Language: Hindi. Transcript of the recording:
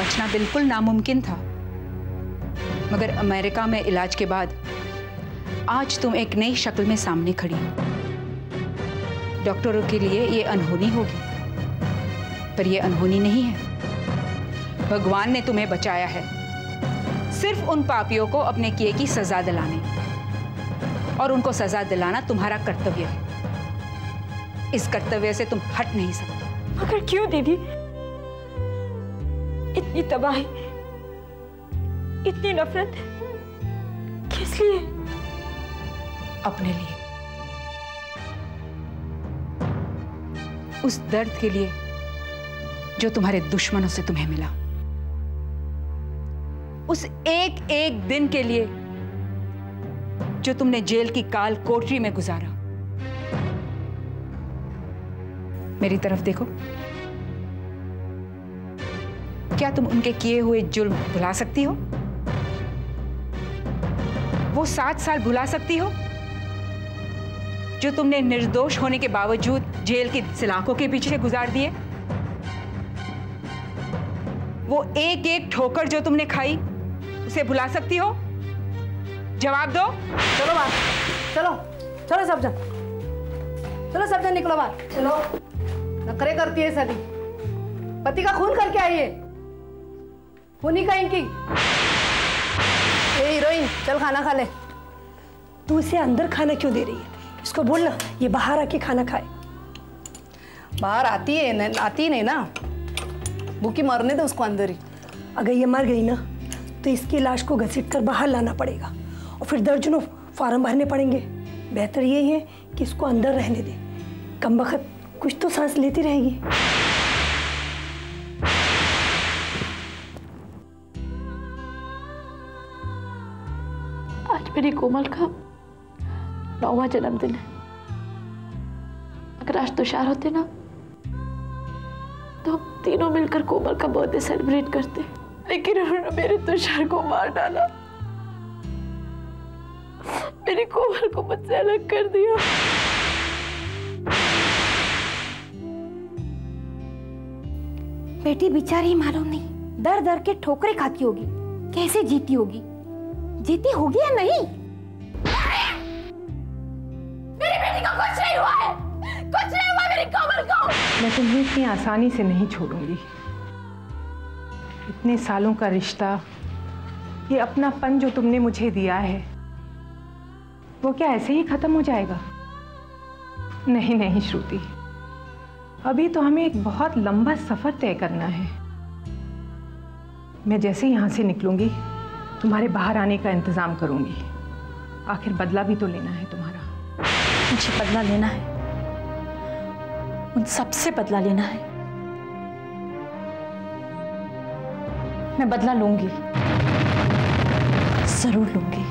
बचना बिल्कुल नामुमकिन था। मगर अमेरिका में इलाज के बाद आज तुम एक नई शक्ल में सामने खड़ी हो। डॉक्टरों के लिए ये अनहोनी होगी, पर यह अनहोनी नहीं है। भगवान ने तुम्हें बचाया है। सिर्फ़ उन पापियों को अपने किए की सजा दिलाने। और उनको सजा दिलाना तुम्हारा कर्तव्य है। इस कर्तव्य से तुम हट नहीं सकते। मगर क्यों, दीदी? इतनी तबाही, इतनी नफरत किस लिए? अपने लिए। उस दर्द के लिए जो तुम्हारे दुश्मनों से तुम्हें मिला। उस एक एक दिन के लिए जो तुमने जेल की काल कोठरी में गुजारा। मेरी तरफ़ देखो। क्या तुम उनके किए हुए जुल्म भुला सकती हो? वो सात साल भुला सकती हो? जो तुमने निर्दोष होने के बावजूद जेल की सलाखों के पीछे गुजार दिए? वो एक एक ठोकर जो तुमने खाई उसे भुला सकती हो? जवाब दो। चलो बाहर। चलो। चलो सब जन चलो सब जन निकलो बाहर। चलो। नखरे करती है सभी। पति का खून करके आई है। खूनी का इनकी ये हीरोइन चल खाना खा ले तू इसे अंदर खाना क्यों दे रही है? इसको बोलना ये बाहर आके खाना खाए। बाहर आती है न, आती नहीं ना। भूखी मरने दो उसको अंदर ही। अगर ये मर गई ना तो इसकी लाश को घसीट कर बाहर लाना पड़ेगा। और फिर दर्जनों फार्म भरने पड़ेंगे। बेहतर यही है कि इसको अंदर रहने दे। कम वक्त कुछ तो सांस लेती रहेगी। आज मेरी कोमल का नौवा जन्मदिन है। अगर आज तुषार होते ना तो हम तीनों मिलकर कोमल का बर्थडे सेलिब्रेट करते। लेकिन उन्होंने मेरे तुषार को मार डाला। मेरी कोमल को मुझसे अलग कर दिया। बेटी, बेचारी मालूम नहीं। दर दर के ठोकरे खाती होगी। कैसे जीती होगी? जीती होगी या नहीं? मेरी बेटी को कुछ नहीं हुआ है। कुछ नहीं हुआ मेरी कोमल को। मैं तुम्हें इतनी आसानी से नहीं छोड़ूँगी। इतने सालों का रिश्ता ये अपनापन जो तुमने मुझे दिया है वो क्या ऐसे ही खत्म हो जाएगा? नहीं नहीं श्रुति। अभी तो हमें एक बहुत लंबा सफ़र तय करना है। मैं जैसे यहाँ से निकलूँगी तुम्हारे बाहर आने का इंतज़ाम करूँगी। आखिर बदला भी तो लेना है तुम्हारा। मुझे बदला लेना है। उन सबसे बदला लेना है। मैं बदला लूँगी। ज़रूर लूँगी।